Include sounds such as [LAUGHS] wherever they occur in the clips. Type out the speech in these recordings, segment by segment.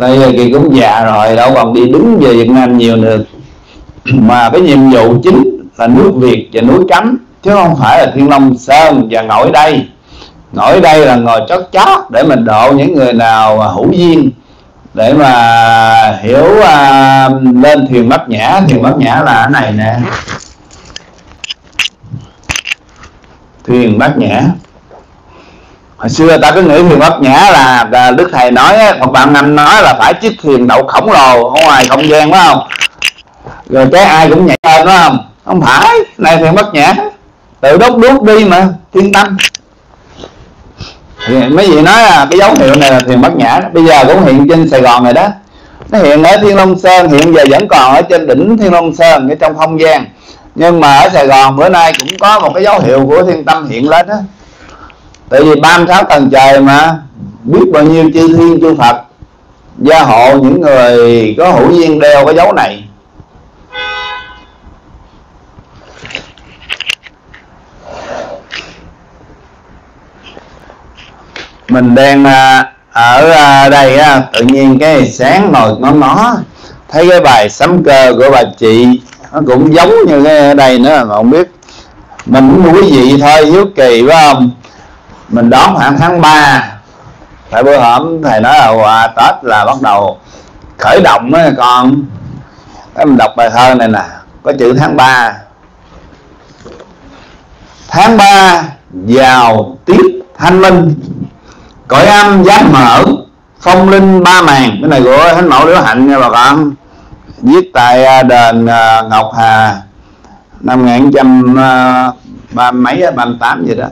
tại vì kỳ cũng già rồi đâu còn đi đứng về Việt Nam nhiều nữa. [CLEARS THROAT] Mà cái nhiệm vụ chính là nước Việt và núi cấm chứ không phải là Thiên Long Sơn và ngồi đây. Ngồi đây là ngồi chót chót để mình độ những người nào hữu duyên để mà hiểu uh, lên thiền bát nhã. Thiền bát nhã là cái này nè. Thiền bát nhã hồi xưa ta cứ nghĩ thiền bát nhã là, là đức thầy nói một bạn năm nói là phải chiếc thiền đậu khổng lồ ở ngoài không gian phải không? Rồi cái ai cũng nhảy lên phải không? Không phải này thiền bát nhã. Tự đốt đuốc đi mà thiên tâm. Thì mấy vị nói là cái dấu hiệu này là thiền bát nhã. Bây giờ cũng hiện trên sài gòn rồi đó. Nó hiện ở thiên long sơn hiện giờ vẫn còn ở trên đỉnh thiên long sơn ở trong không gian. Nhưng mà ở sài gòn bữa nay cũng có một cái dấu hiệu của thiên tâm hiện lên đó tại vì ba sáu tầng trời mà, biết bao nhiêu chư thiên, chư phật, gia hộ những người có hữu duyên đeo cái dấu này. Mình đang à, ở à, đây tự nhiên cái sáng ngồi nó nó thấy cái bài sấm cơ của bà chị, nó cũng giống như cái ở đây nữa, mà không biết. Mình cũng quý vị thôi, hiếu kỳ phải không? Mình đón khoảng tháng 3 tại bữa hổm thầy nói là à, tết là bắt đầu khởi động á con. Cái mình đọc bài thơ này nè có chữ tháng 3 tháng 3 vào tiếp thanh minh. Cõi âm giác mở phong linh ba màn cái này của thánh mẫu liễu hạnh nha bà con. Viết tại à, đền à, ngọc hà năm nghìn trăm à, ba mấy ba mươi tám gì đó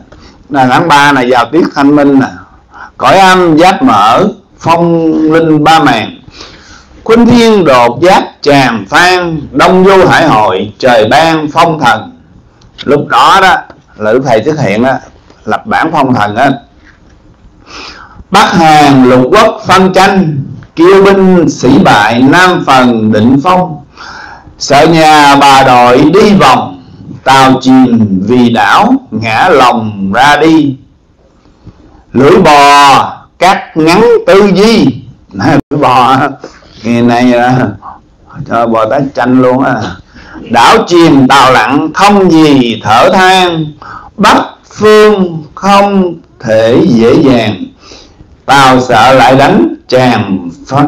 là tháng ba này vào tiết thanh minh nè. Cõi âm giác mở, phong linh ba màn. Khuynh thiên đột giác tràn phan đông du hải hội, trời ban phong thần. Lúc đó đó, là đức thầy xuất hiện á, lập bản phong thần á. Bắc Hàn lục quốc phân tranh, Kiêu binh sĩ bại Nam phần định phong. Sợ nhà bà đội đi vòng Tàu chìm vì đảo, Ngã lòng ra đi. Lưỡi bò cắt ngắn tư duy. Lưỡi bò Ngày này à. cho bò tát tranh luôn á. Đảo chìm tàu lặng không gì thở than. Bắc phương không thể dễ dàng. Tàu sợ lại đánh chàng phật.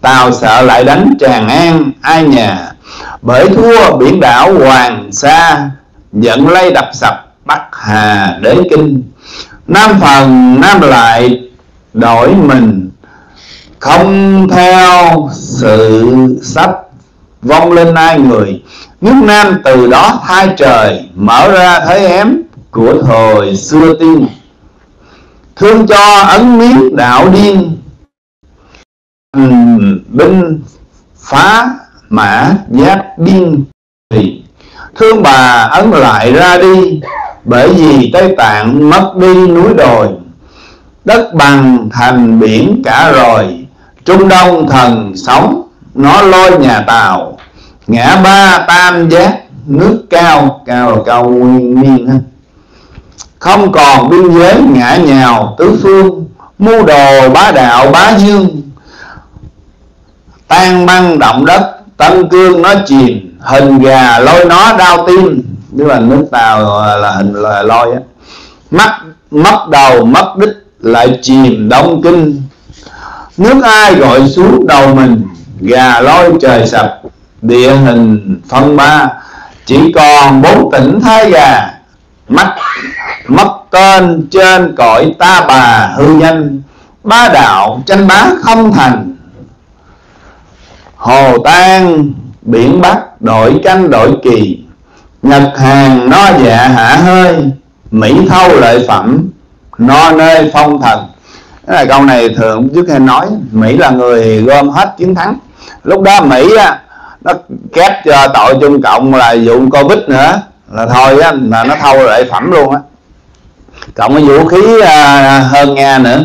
Tàu sợ lại đánh tràng an ai nhà bởi thua biển đảo hoàng sa giận lây đập sập bắc hà đế kinh. Nam phần nam lại đổi mình, không theo sự sắp vong lên ai người. Nước nam từ đó thay trời, mở ra thế ém của thời xưa tiên. Thương cho ấn miếng đạo điên binh phá mã giáp biên thì thương bà ấn lại ra đi, bởi vì tây tạng mất đi núi đồi. Đất bằng thành biển cả rồi, trung đông thần sống, nó lôi nhà tàu. Ngã ba tam giác, nước cao cao là cao nguyên miên ha. Không còn biên giới ngã nhào tứ phương, mưu đồ bá đạo bá dương, tan băng động đất tân cương nó chìm, hình gà lôi nó đau tim. Tức là nước tàu là hình là lôi á. Mắt mất đầu mất đích lại chìm đông kinh. Nước ai gọi xuống đầu mình, gà lôi trời sập. Địa hình phân ba, chỉ còn bốn tỉnh thái gà mắt mất tên trên cõi ta bà hư danh. Ba đạo tranh bá không thành hồ tan biển bắc đổi canh đổi kỳ. Nhật hàng no dạ hạ hơi. Mỹ thâu, lợi phẩm. No nơi phong thần. Cái là câu này thường trước hay nói, mỹ là người gom hết chiến thắng. Lúc đó mỹ á, nó kép cho tội trung cộng là vụ covid nữa. Là thôi á, là nó thâu lợi phẩm luôn á. Cộng với vũ khí à, hơn nga nữa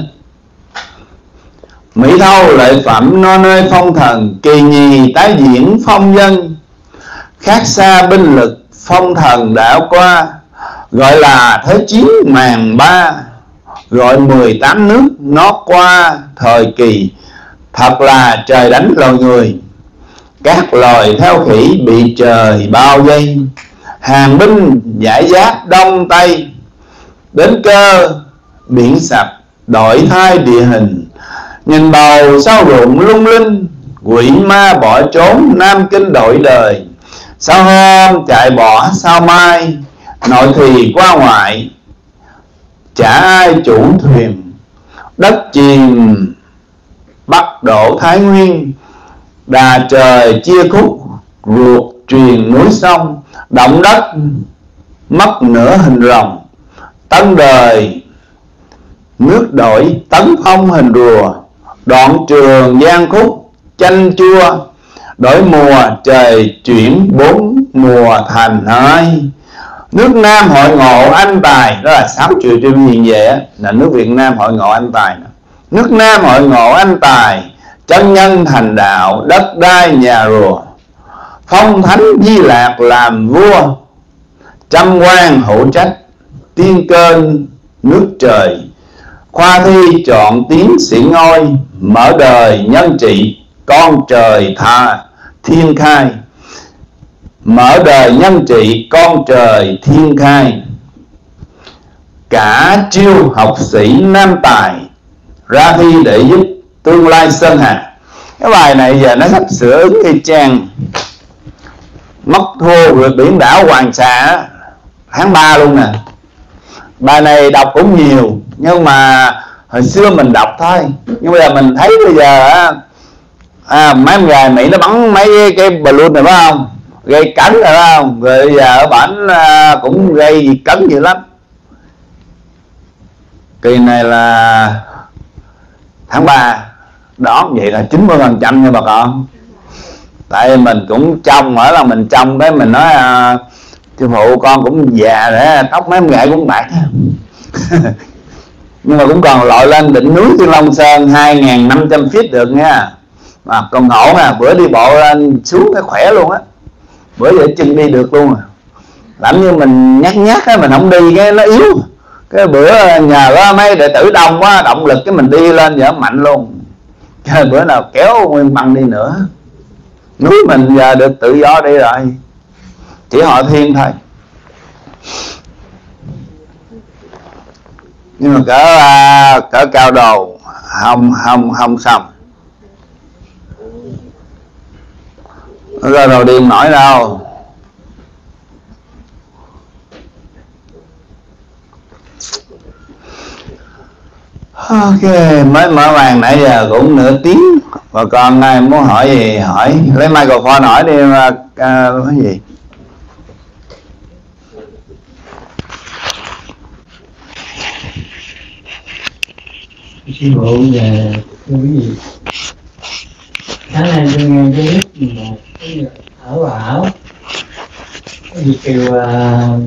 mỹ thâu lợi phẩm no nơi phong thần, kỳ nhì tái diễn phong dân. Khác xa binh lực, phong thần đã qua, gọi là thế chiến màn ba. Gọi 18 nước nó qua thời kỳ, thật là trời đánh loài người. Các loài theo khỉ bị trời bao vây. Hàng binh giải giáp đông tây. Đến cơ, biển sạch đổi thay địa hình nhìn bầu sao ruộng lung linh, quỷ ma bỏ trốn, nam kinh đổi đời. Sao hôm chạy bỏ, sao mai? Nội thì qua ngoại, chả ai chủ thuyền. Đất chìm bắt đổ thái nguyên. Đà trời chia khúc, ruột truyền núi sông. Động đất mất nửa hình rồng. Tân đời, nước đổi tấn phong hình rùa đoạn trường gian khúc, chanh chua, đổi mùa trời chuyển bốn mùa thành hai. Nước Nam hội ngộ anh tài, đó là sáu triệu triệu hiền về là nước Việt Nam hội ngộ anh tài nước Nam hội ngộ anh tài, chân nhân thành đạo, đất đai nhà rùa. Phong thánh di lạc làm vua, trăm quan hữu trách, tiên cơn nước trời khoa thi chọn tiến sĩ ngôi, mở đời nhân trị, con trời tha, thiên khai. Mở đời nhân trị, con trời thiên khai. Cả chiêu học sĩ nam tài, ra thi để giúp tương lai sơn hà. Cái bài này giờ nó sắp sửa ứng y chang mất thua vượt biển đảo hoàng sa tháng 3 luôn nè. Bài này đọc cũng nhiều nhưng mà hồi xưa mình đọc thôi. Nhưng bây giờ mình thấy bây giờ à, mấy em mỹ nó bắn mấy cái balloon này phải không? Gây cấn rồi phải không? Rồi bây giờ ở bản à, cũng gây cấn nhiều lắm. Kỳ này là tháng 3 đó vậy là 90 phần trăm nha bà con. Tại mình cũng trong ở là mình trong đấy mình nói à, sư phụ con cũng già rồi tóc mấy em cũng bạc. [LAUGHS] nhưng mà cũng còn lội lên đỉnh núi Thiên Long Sơn 2.500 feet được nha. Mà còn ngộ nè bữa đi bộ lên xuống cái khỏe luôn á. Bữa giờ chân đi được luôn à. Làm như mình nhát nhát á, mình không đi cái nó yếu. Cái bữa nhờ có mấy đệ tử đông quá, động lực cái mình đi lên giờ mạnh luôn. Cái bữa nào kéo nguyên băng đi nữa. Núi mình giờ được tự do đi rồi. Chỉ họ thiên thôi. Nhưng mà cỡ à, cỡ cao đầu không không không xong rồi đầu điên nổi đâu. Ok mới mở màn nãy giờ cũng nửa tiếng. Và còn ai muốn hỏi gì hỏi. Lấy microphone hỏi đi mà uh, cái gì? Sư phụ về cái gì. Sáng nay tôi nghe cái lúc một cái ở bà ảo gì kêu uh,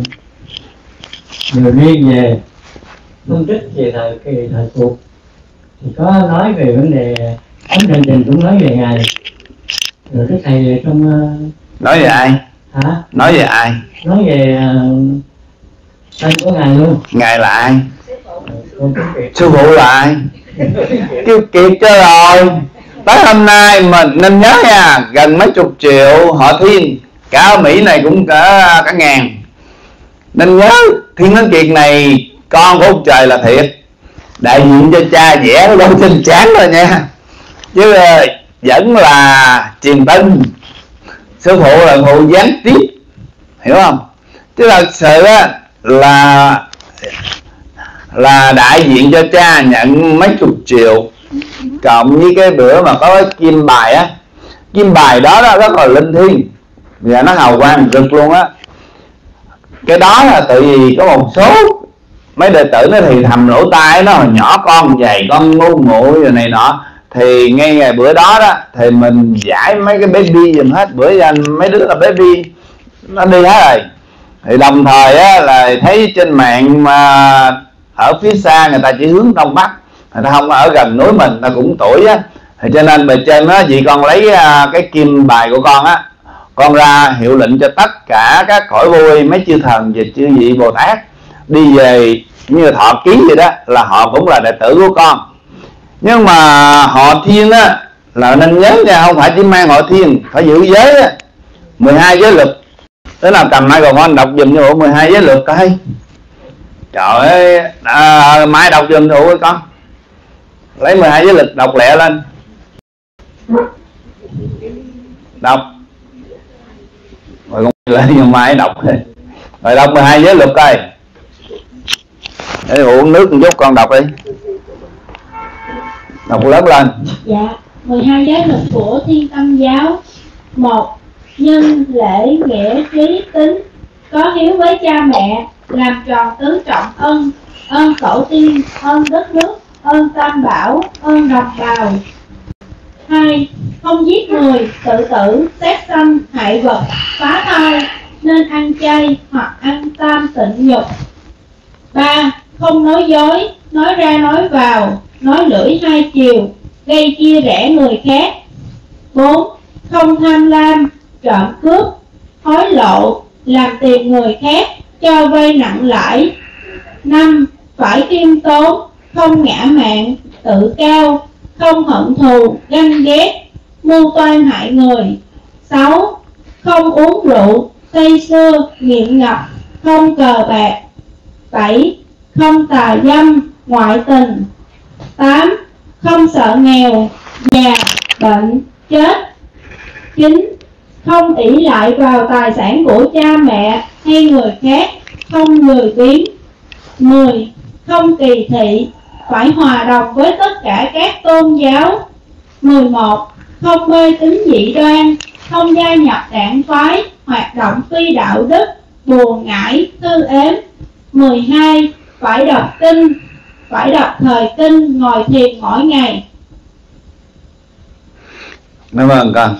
người riêng về. Phân tích về thời kỳ thời cuộc. Thì có nói về vấn đề ấn trình trình cũng nói về ngài. Rồi cái thầy trong uh, nói về ai? Hả? Nói về ai? Nói về uh, tên của ngài luôn. Ngài là ai? việt sư phụ lại. Kêu kiệt cho rồi. Tới hôm nay mình nên nhớ nha, gần mấy chục triệu họ thiên, cả ở mỹ này cũng cả cả ngàn. Nên nhớ, thiên ấn kiệt này con của ông trời là thiệt. Đại diện cho cha vẽ nó đâu trên chán rồi nha. Chứ ờ, vẫn là truyền tin. Sư phụ là phụ gián tiếp. Hiểu không? Chứ thật sự là là đại diện cho cha nhận mấy chục triệu. Cộng với cái bữa mà có cái kim bài á, kim bài đó đó rất là linh thiêng. Và nó hào quang rực luôn á. Cái đó là tự vì có một số mấy đệ tử nó thì thầm lỗ tai nó, hồi nhỏ con dày con ngu muội rồi này nọ. Thì ngay ngày bữa đó đó, thì mình giải mấy cái baby dùm hết. Bữa giờ mấy đứa là baby nó đi hết rồi. Thì đồng thời á, là thấy trên mạng mà ở phía xa người ta chỉ hướng đông bắc. Người ta không ở gần núi mình ta cũng tuổi á. Thì cho nên bề trên nó chị con lấy à, cái kim bài của con á, con ra hiệu lệnh cho tất cả các cõi vui, mấy chư thần và chư vị bồ tát đi về như thọ ký vậy đó, là họ cũng là đệ tử của con. Nhưng mà họ thiên á, là nên nhớ nha, không phải chỉ mang họ thiên, phải giữ giới á. 12 giới luật. Tức nào cầm mai còn con đọc dùm cho 12 giới luật coi trời ơi à, mai đọc dùm thụ con. Lấy 12 giới lịch đọc lẹ lên. Đọc. Rồi con lên nhưng mai đọc. Rồi đọc 12 giới luật coi. Để uống nước một chút con đọc đi. Đọc lớn lên. Dạ 12 giới luật của thiên tâm giáo. Một nhân lễ nghĩa trí tính có hiếu với cha mẹ làm tròn tứ trọng ân ơn tổ tiên ơn đất nước ơn tam bảo ơn đồng bào. Hai không giết người tự tử sát sanh hại vật phá thai nên ăn chay hoặc ăn tam tịnh nhục. Ba không nói dối nói ra nói vào nói lưỡi hai chiều gây chia rẽ người khác. Bốn Không tham lam, trộm cướp, hối lộ, làm tiền người khác, cho vay nặng lãi. 5. Phải khiêm tốn, không ngã mạn, tự cao, không hận thù, ganh ghét, mưu toan hại người. 6. Không uống rượu, say sưa, nghiện ngập, không cờ bạc. 7. Không tà dâm, ngoại tình. 8 không sợ nghèo, già, bệnh, chết. 9. Không ỷ lại vào tài sản của cha mẹ hay người khác, không lười biếng. 10. Không kỳ thị, phải hòa đồng với tất cả các tôn giáo. 11. Không mê tín dị đoan, không gia nhập đảng phái, hoạt động phi đạo đức, buồn ngãi, tư ếm. 12. Phải đọc kinh, phải đọc thời kinh ngồi thiền mỗi ngày Cảm ơn con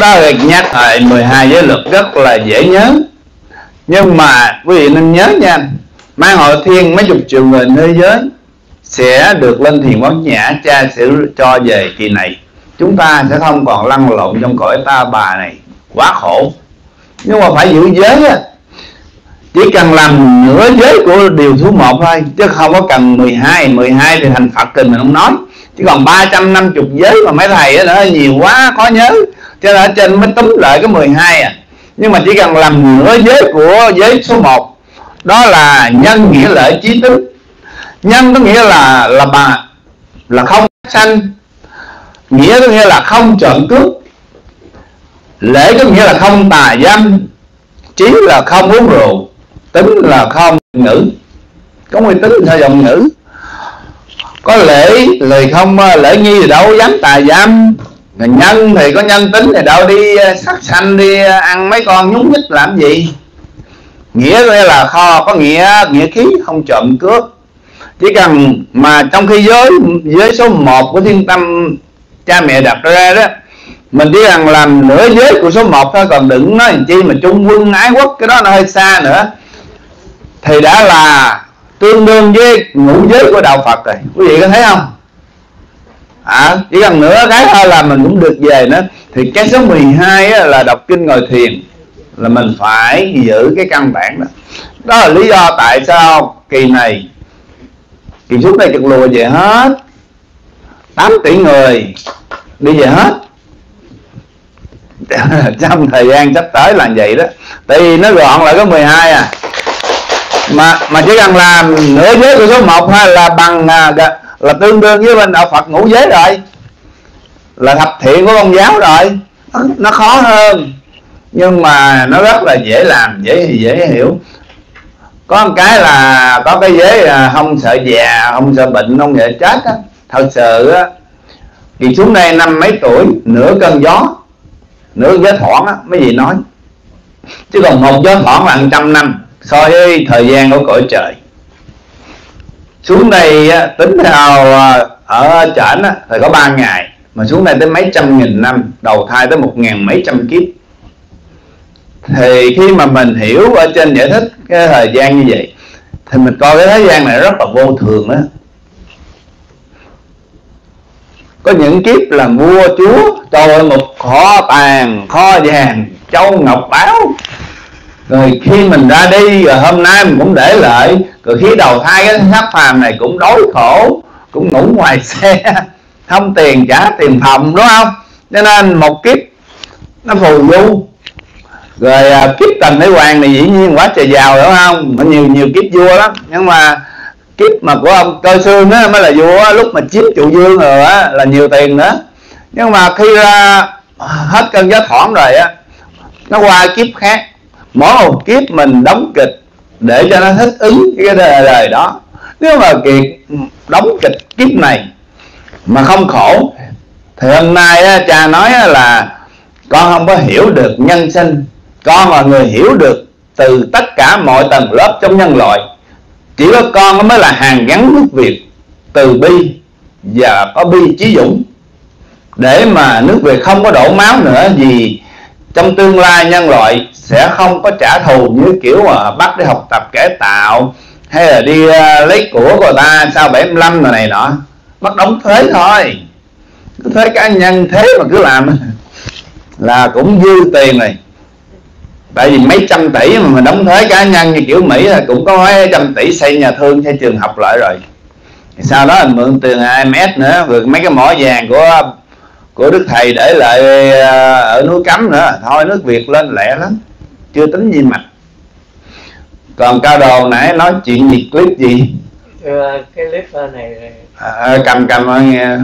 đó là nhắc lại 12 giới luật rất là dễ nhớ. Nhưng mà quý vị nên nhớ nha, mang hội thiên mấy chục triệu người thế giới sẽ được lên thiền quán nhã cha sẽ cho về kỳ này. Chúng ta sẽ không còn lăn lộn trong cõi ta bà này, quá khổ. Nhưng mà phải giữ giới á, chỉ cần làm nửa giới của điều thứ một thôi, chứ không có cần 12 12 thì thành Phật thì mình không nói. Chứ còn 350 giới mà mấy thầy đó nhiều quá, khó nhớ cho nên ở trên mới túm lại cái 12 à. Nhưng mà chỉ cần làm nửa giới của giới số 1 đó là nhân nghĩa lợi trí tính. Nhân có nghĩa là là bà, là không sanh. Nghĩa có nghĩa là không trộm cướp. Lễ có nghĩa là không tà dâm. Trí là không uống rượu. Tính là không ngữ. Có nguyên tính theo dòng ngữ? Có lễ, lời không, lễ nghi thì đâu dám tà dâm nhân thì có nhân tính thì đâu đi ờ, sắc sanh đi ờ, ăn mấy con nhúng nhích làm gì? Nghĩa đây là kho có nghĩa nghĩa khí, không trộm cướp. Chỉ cần mà trong khi giới giới số 1 của thiên tâm cha mẹ đặt ra đó, mình chỉ cần làm nửa giới của số 1 thôi, còn đừng nói chi mà trung quân, ái quốc, cái đó nó hơi xa nữa. Thì đã là tương đương với ngũ giới của đạo Phật rồi. Quý vị có thấy không? À, chỉ cần nửa cái thôi là mình cũng được về nữa. Thì cái số 12 á, là đọc kinh ngồi thiền là mình phải giữ cái căn bản đó. Đó là lý do tại sao kỳ này kỳ trước đây chật lùa về hết. 8 tỷ người đi về hết. [LAUGHS] Trong thời gian sắp tới là vậy đó. Tại vì nó gọn lại có 12 à. Mà mà chỉ cần làm nửa giới của số 1 hay là bằng à, là tương đương với bên đạo Phật ngũ giới rồi. Là thập thiện của công giáo rồi. Nó khó hơn. Nhưng mà nó rất là dễ làm, dễ dễ hiểu. Có một cái là có cái giới là không sợ già, không sợ bệnh, không sợ chết á. Thật sự á, thì xuống đây năm mấy tuổi, nửa cơn gió, nửa gió thoảng á mấy gì nói. Chứ còn một gió thoảng là trăm năm, so với thời gian của cõi trời xuống đây tính theo à, ở trển thì có 3 ngày. Mà xuống đây tới mấy trăm nghìn năm, đầu thai tới một ngàn mấy trăm kiếp. Thì khi mà mình hiểu ở trên giải thích cái thời gian như vậy, thì mình coi cái thế gian này rất là vô thường đó có những kiếp là vua chúa cho một kho tàng, kho vàng, châu ngọc báo rồi khi mình ra đi rồi hôm nay mình cũng để lại. Rồi khi đầu thai cái pháp phàm này cũng đói khổ cũng ngủ ngoài [LAUGHS] xe không tiền trả tiền phòng đúng không? Cho nên một kiếp nó phù du. Rồi à, kiếp tần thế hoàng này dĩ nhiên quá trời giàu đúng không? Mà nhiều nhiều kiếp vua lắm. Nhưng mà kiếp mà của ông cơ xương đó mới là vua lúc mà chiếm trụ dương rồi á là nhiều tiền nữa. Nhưng mà khi ra hết cơn gió thoảng rồi á nó qua kiếp khác mỗi một kiếp mình đóng kịch để cho nó thích ứng cái đời, đời đó. Nếu mà kiệt đóng kịch kiếp này mà không khổ thì hôm nay cha nói là con không có hiểu được nhân sinh. Con là người hiểu được từ tất cả mọi tầng lớp trong nhân loại. Chỉ có con mới là hàng gắn nước việt từ bi và có bi trí dũng. Để mà nước việt không có đổ máu nữa vì trong tương lai nhân loại sẽ không có trả thù như kiểu mà bắt đi học tập cải tạo hay là đi uh, lấy của người ta sau 75 rồi này nọ. Bắt đóng thuế thôi. Cứ thuế cá nhân thế mà cứ làm. Là cũng dư tiền này tại vì mấy trăm tỷ mà mình đóng thuế cá nhân như kiểu mỹ là cũng có mấy trăm tỷ xây nhà thương xây trường học lại rồi. Sau đó mình mượn tiền IMF nữa rồi mấy cái mỏ vàng của của đức thầy để lại ờ, ở núi cấm nữa. Thôi nước việt lên lẹ lắm. Chưa tính gì mặt còn cao đồ nãy nói chuyện gì clip gì? Thưa, cái clip này à, cầm cầm nghe.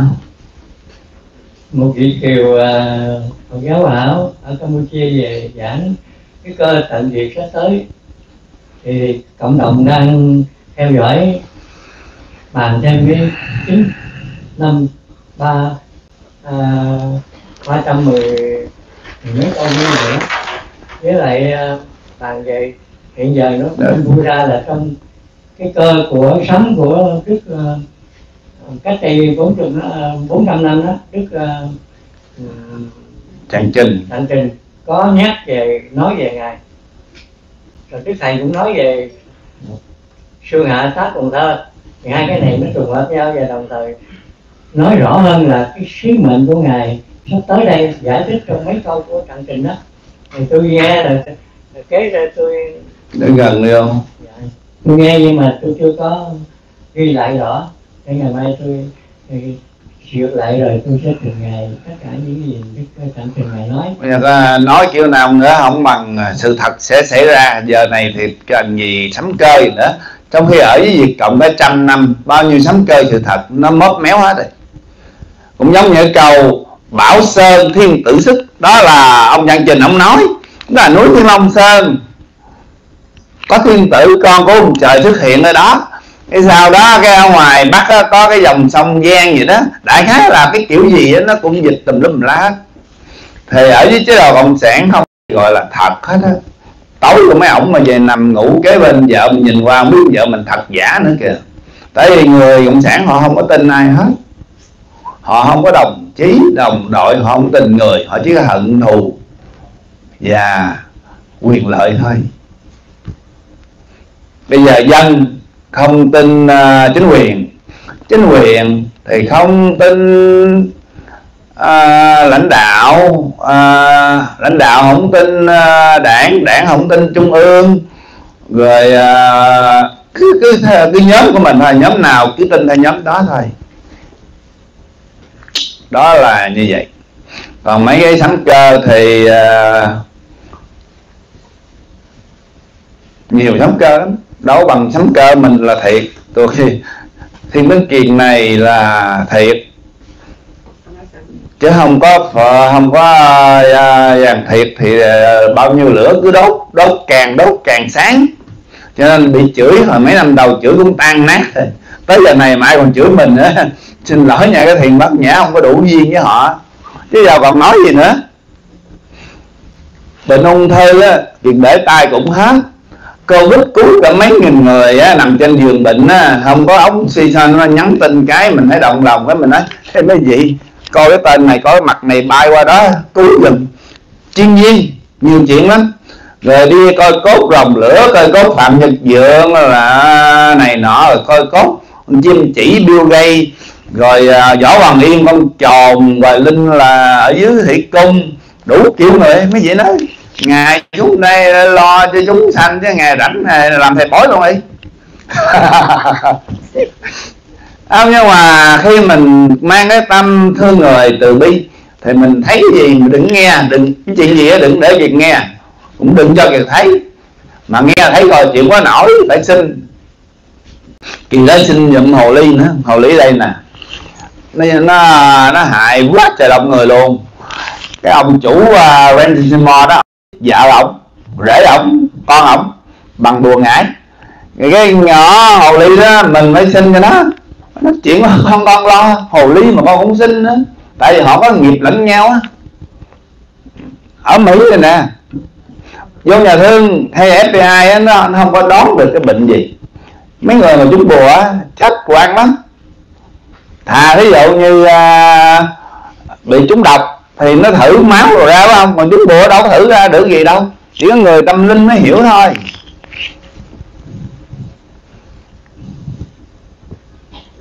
Một vị kiều uh, giáo bảo ở campuchia về giảng cái cơ tận diệt sắp tới. Thì cộng đồng đang theo dõi bàn thêm cái chín năm ba à, ba trăm mười mấy câu như nữa với lại à, bàn về hiện giờ nó Đấy. vui ra là trong cái cơ của sống của đức uh, cách đây bốn chục bốn trăm năm đó đức chàng trình. Thạnh Trình có nhắc về nói về ngài. Rồi đức thầy cũng nói về xương hạ sát cùng thơ. Thì hai cái này nó trùng hợp nhau và đồng thời nói rõ hơn là cái sứ mệnh của ngài sắp tới đây giải thích trong mấy câu của Thạnh Trình đó. Thì tôi nghe là, là kế ra tôi để gần đi không? Dạ, tôi nghe nhưng mà tôi chưa có ghi lại rõ. Để ngày mai tôi sửa lại rồi tôi sẽ trình ngài tất cả những gì đức Thạnh Trình ngài nói. Bây giờ ta nói kiểu nào nữa không bằng à, sự thật sẽ xảy ra. Giờ này thì cần gì sắm cơ gì nữa. Trong khi ở với Việt Cộng đã trăm năm bao nhiêu sắm cơ sự thật nó móp méo hết rồi cũng giống như cầu Bảo Sơn Thiên Tử Sức đó là ông Văn Trình ông nói. Đó là núi Thiên Long Sơn. Có thiên tử con của ông trời xuất hiện ở đó. Cái sau đó cái ở ngoài bắc đó, có cái dòng sông Giang gì đó. Đại khái là cái kiểu gì đó, nó cũng dịch tùm lum lá thì ở dưới chế độ cộng sản không gọi là thật hết á. Tối của mấy ổng mà về nằm ngủ kế bên vợ mình nhìn qua không biết vợ mình thật giả nữa kìa. Tại vì người cộng sản họ không có tin ai hết họ không có đồng chí đồng đội họ không tin người họ chỉ có hận thù và quyền lợi thôi. Bây giờ dân không tin uh, chính quyền. Chính quyền thì không tin uh, lãnh đạo uh, lãnh đạo không tin uh, đảng đảng không tin trung ương. Rồi uh, cứ cứ cứ nhóm của mình thôi nhóm nào cứ tin theo nhóm đó thôi đó là như vậy. Còn mấy cái sắm cơ thì uh, nhiều sắm cơ lắm. Đấu bằng sắm cơ mình là thiệt. Tôi thiên tướng kiền này là thiệt. Chứ không có không có uh, vàng thiệt thì uh, bao nhiêu lửa cứ đốt đốt càng đốt càng sáng. Cho nên bị chửi hồi mấy năm đầu chửi cũng tan nát rồi tới giờ này mà ai còn chửi mình nữa. [LAUGHS] Xin lỗi nhà cái thiền bát nhã không có đủ duyên với họ. Chứ giờ còn nói gì nữa? Bệnh ung thư á việc để tay cũng hết. Covid cứu cả mấy nghìn người á, nằm trên giường bệnh á, không có ống suy sao nó nhắn tin cái mình thấy động lòng cái mình nói thế mới gì, coi cái tên này có cái mặt này bay qua đó cứu giùm. Chuyên viên nhiều chuyện lắm. Rồi đi coi cốt rồng lửa coi cốt phạm nhật dượng là này nọ rồi coi cốt chim chỉ bill gates rồi uh, võ hoàng yên con tròn rồi linh là ở dưới thị cung. Đủ kiểu người mấy vị nói ngài chúng đây lo cho chúng sanh chứ ngài rảnh này làm thầy bói luôn đi không nhưng mà khi mình mang cái tâm thương người từ bi thì mình thấy gì? Mình đừng nghe đừng chuyện gì đó đừng để việc nghe. Cũng đừng cho việc thấy. Mà nghe thấy rồi chuyện quá nổi phải xin kỳ đó xin nhậm hồ ly nữa. Hồ ly đây nè. Nó nó, nó hại quá trời động người luôn. Cái ông chủ à, uh, Rentimore đó vợ ổng rể ổng con ổng bằng bùa ngải. Cái nhỏ hồ ly đó mình phải xin cho nó. Nó chuyện mà [LAUGHS] con con lo hồ ly mà con cũng xin nữa. Tại vì họ có nghiệp lẫn nhau á. Ở mỹ này nè. Vô nhà thương hay fbi á nó, nó không có đón được cái bệnh gì mấy người mà trúng bùa á chắc quan lắm. Thà ví dụ như à, bị trúng độc thì nó thử máu rồi ra phải không? Còn trúng bùa đâu có thử ra được gì đâu. Chỉ có người tâm linh mới hiểu thôi.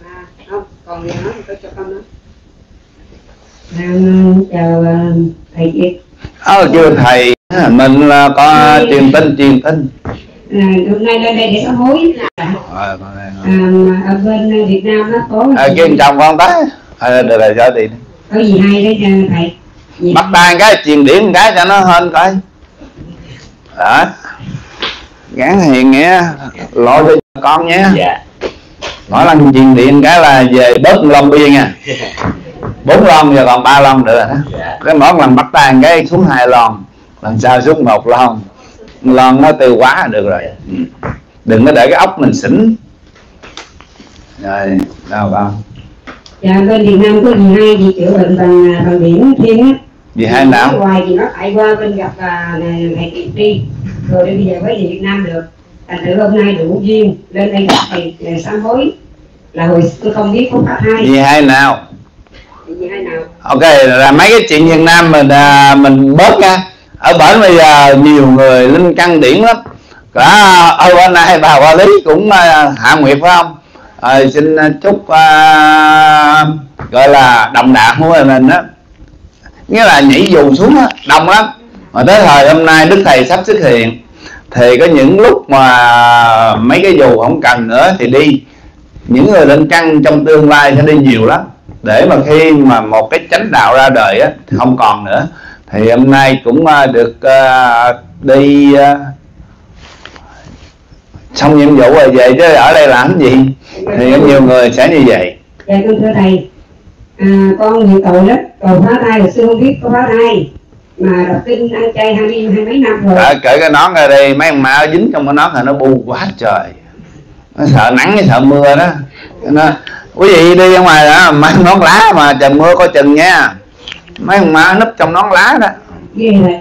À, không còn gì thì tôi cho con nói Nam chào thầy Việt. Ờ chưa thầy. Mình là có truyền tin truyền tin à, hôm nay lên đây để sám hối là Ờ, à, ở bên Việt Nam nó có à, kiếm chồng con tới à, được rồi sao thì có gì hay đấy à, thầy? Gì? bắt tay cái truyền điển một cái cho nó hên coi. Đó. Gán hiền nghe lo cho con nhé. Dạ. Mỗi lần truyền điện cái là về bớt lon bia nha. [LAUGHS] Bốn lon giờ còn ba lon nữa. Đó dạ. Cái mỗi lần bắt tay cái xuống hai lon lần sau xuống một lon lon nó tiêu quá là được rồi. Ừ. đừng có để cái ốc mình xỉn. Rồi đâu con dạ bên Việt Nam có gì hay gì chữa bệnh bằng à, bằng điển thiên á? Gì hai nào? Hoài thì nó tại qua bên gặp à, này thầy Kiệt đi. Rồi bây giờ mới về Việt Nam được. Thành thử hôm nay đủ duyên lên đây gặp thầy à, sám hối. Là hồi tôi không biết có pháp hai gì hai nào? Thì gì hay nào? Ok là mấy cái chuyện Việt Nam mình à, mình bớt nha ở bển bây giờ nhiều người linh căn điển lắm. Cả ở bên này bà quản lý cũng à, hạ nguyệt phải không? À, xin chúc à, gọi là đồng đạo của mình đó nghĩa là nhảy dù xuống đó, đông lắm. Mà tới thời hôm nay đức thầy sắp xuất hiện thì có những lúc mà mấy cái dù không cần nữa thì đi. Những người lên căn trong tương lai sẽ đi nhiều lắm. Để mà khi mà một cái chánh đạo ra đời á thì không còn nữa thì hôm nay cũng à, được à, đi à, xong nhiệm vụ rồi về chứ ở đây làm gì? Thì có nhiều người sẽ như vậy. Dạ con thưa thầy. À, con nhiều tội lắm. Cầu phá thai hồi xưa không biết có phá thai mà đọc kinh ăn chay hai mươi hai mấy năm rồi. À, cởi cái nón ra đây mấy ông má dính trong cái nón là nó bu quá trời. Nó sợ nắng với sợ mưa đó. Nó quý vị đi ra ngoài đó mang nón lá mà trời mưa coi chừng nha mấy ông má núp trong nón lá đó. Rồi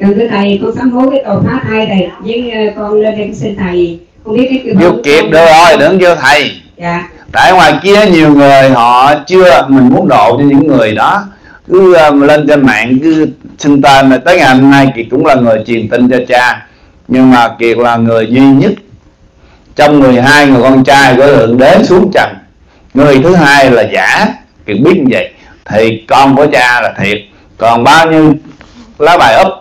con thưa thầy con sám hối cái cầu phá thai thầy với ờ, con lên đây xin thầy. Không biết cái vô kịp được rồi đừng vô thầy. Dạ. Tại ngoài kia nhiều người họ chưa mình muốn độ cho những người đó. Cứ um, lên trên mạng cứ xin tên này tới ngày hôm nay kiệt cũng là người truyền tin cho cha. Nhưng mà kiệt là người duy nhất trong 12 người con trai của thượng đế xuống trần. Người thứ hai là giả. Kiệt biết như vậy thì con của cha là thiệt. Còn bao nhiêu lá bài úp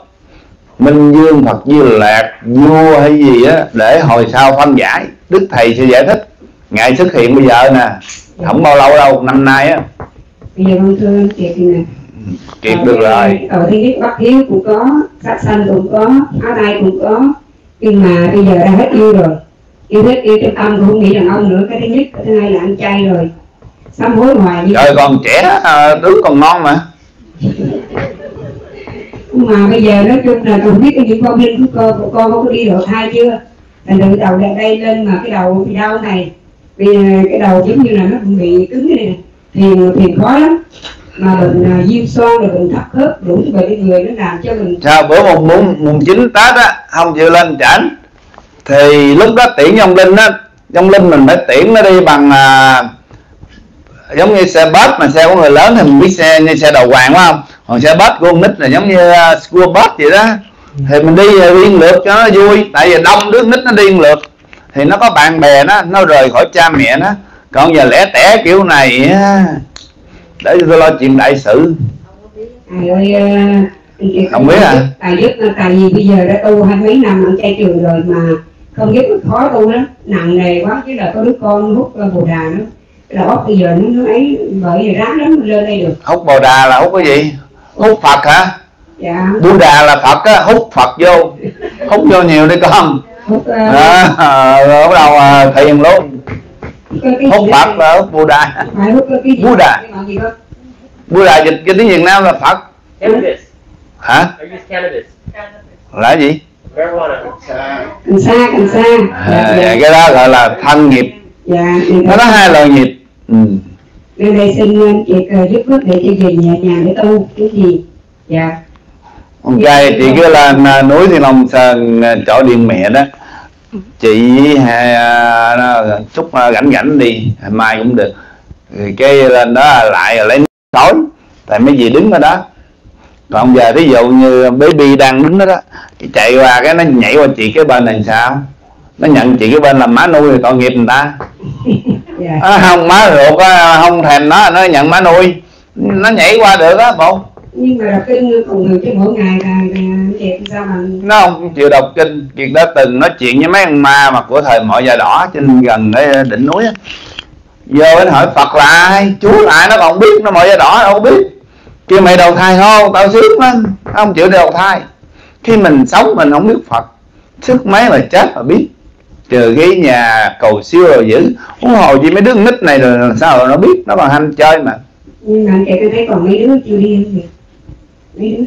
minh dương phật di lạc vua hay gì á để hồi sau phân giải. Đức thầy sẽ giải thích. Ngày xuất hiện bây giờ nè. Không bao lâu đâu năm nay á. Bây giờ con thưa kiệt nè. Kiệt được rồi. Cầu thứ nhất bắt hiếu cũng có sát sanh cũng có áo tay cũng có. Nhưng mà bây giờ đã hết yêu rồi. Yêu hết yêu trong tâm cũng không nghĩ đàn ông nữa. Cái thứ nhất cái thứ hai là ăn chay rồi sám hối hoài như trời còn trẻ à, tướng còn non mà. Nhưng mà bây giờ nói chung là không biết những con linh của con của con có đi độ thai chưa. Thành từ đầu ra đây lên mà cái đầu thì đau này. Vì cái đầu giống như là nó cũng bị cứng cái này thiền thiền khó lắm. Mà bệnh à, viêm xoang rồi bệnh thấp khớp đủ bệnh người nó làm cho mình sao bữa mùng mùng mùng chín tết á không chịu lên chảnh thì lúc đó tiễn ông linh á ông linh mình phải tiễn nó đi bằng à, giống như xe bus mà xe của người lớn thì mình biết xe như xe đầu hoàng phải không? Còn xe bus của con nít là giống như uh, school bus vậy đó. Thì mình đi uh, đi lượt cho nó vui. Tại vì đông đứa nít nó đi lượt. Thì nó có bạn bè nó nó rời khỏi cha mẹ nó. Còn giờ lẻ tẻ kiểu này á, để tôi lo chuyện đại sự. Không biết à? Thầy giúp tại vì bây giờ đã tu hai mấy năm ăn chay trường rồi mà không giúp khó tu lắm nặng nề quá chứ là có đứa con hút bồ đà nữa là bóc bây giờ nó ấy bởi vì rác lắm lên đây được. Hút bồ đà là hút cái gì? Hút phật hả? Dạ. Buddha là phật á hút phật vô. Hút vô nhiều đi con. Hút uh, à, rồi bắt đầu à, thiền luôn cái, cái hút phật là hút Buddha gì? Buddha. Buddha dịch cái tiếng Việt Nam là phật. Cannabis. hả? Cannabis. là cái gì? Cần sa cần sa. À, dạ, cái đó gọi là thân nghiệp. Dạ nó có hai loại nghiệp ừ. nên đây xin anh chị uh, giúp phước để cho về nhà nhà để tu cái gì? Dạ. Ok chị cứ lên à, núi Thiên Long Sơn chỗ điện mẹ đó. Chị hay à, nó chút rảnh rảnh đi mai cũng được. Cái lên đó lại lấy tối tại mấy gì đứng ở đó. Còn giờ thí dụ như baby đang đứng đó đó chạy qua cái nó nhảy qua chị cái bên này sao? Nó nhận chị cái bên làm má nuôi thì tội nghiệp người ta [LAUGHS] dạ. À, không má ruột á, không thèm nó nó nhận má nuôi. Nó nhảy qua được á bộ. Nhưng mà đọc kinh cùng người chứ mỗi ngày là chị sao mà nó không chịu đọc kinh kiệt đã từng nói chuyện với mấy ông ma mà của thời mọi già đỏ trên gần cái đỉnh núi á. Vô anh hỏi phật là ai? Chúa là ai? Nó còn biết nó mọi già đỏ đâu biết. Kêu mày đầu thai không? Tao sướng lắm không chịu đầu thai. Khi mình sống mình không biết phật sức mấy mà chết mà biết trừ cái nhà cầu siêu rồi giữ huống hồ gì mấy đứa nít này rồi làm sao rồi nó biết nó còn ham chơi mà. Nhưng mà anh chị tôi thấy còn mấy đứa chưa đi không mấy đứa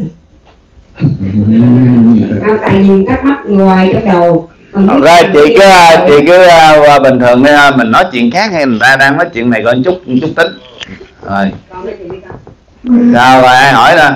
à, [LAUGHS] tại vì thắc mắc ngoài trong đầu. Thật ra chị cứ chị cứ uh, bình thường đi ha, mình nói chuyện khác hay người ta đang nói chuyện này coi chút một chút tính. Rồi. Cái sao rồi ai hỏi nè